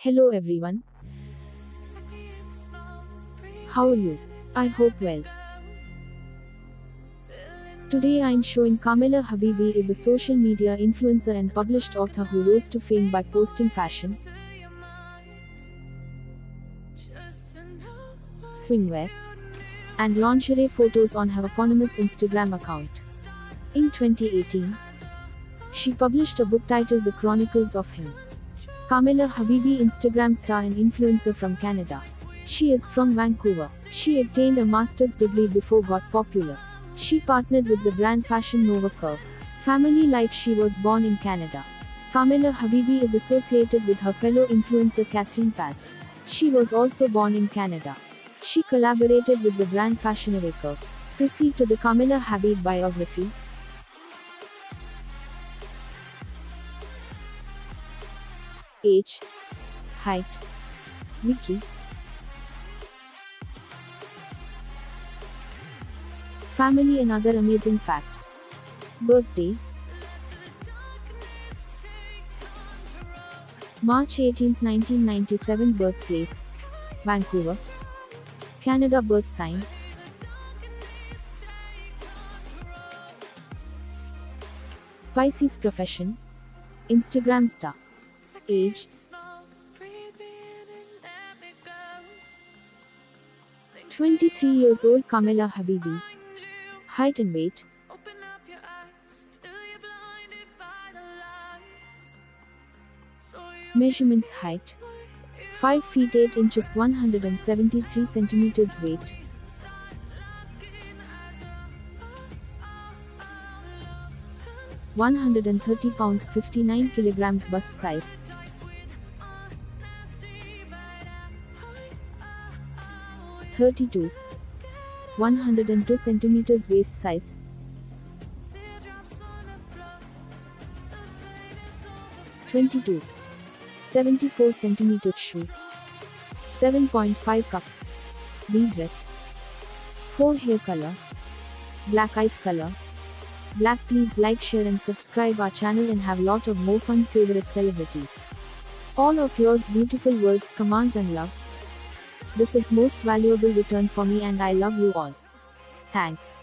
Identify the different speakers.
Speaker 1: Hello everyone. How are you? I hope well. Today I am showing Carmela Habibi is a social media influencer and published author who rose to fame by posting fashion, swimwear, and lingerie photos on her eponymous Instagram account. In 2018, she published a book titled The Chronicles of Him. Carmela Habibi Instagram star and influencer from Canada. She is from Vancouver. She obtained a master's degree before got popular. She partnered with the brand fashion Nova Curve. Family life She was born in Canada. Carmela Habibi is associated with her fellow influencer Catherine Paz. She was also born in Canada. She collaborated with the brand Fashion Curve. Proceed to the Carmela Habib biography. Age, height, wiki, family and other amazing facts. Birthday. March 18, 1997 Birthplace Vancouver. Canada Birth sign. Pisces profession. Instagram star Age. 23 years old Carmela Habibi. Height and weight. Measurements height. 5 feet 8 inches 173 centimeters weight. One hundred and thirty pounds fifty nine kilograms bust size. Thirty two. 102 centimeters waist size. 22. 74 centimeters shoe. 7.5 cup. Redress. 4 hair color. Black eyes color. Black please like share and subscribe our channel and have lot of more fun favorite celebrities. All of yours beautiful words commands and love. This is most valuable return for me and I love you all. Thanks.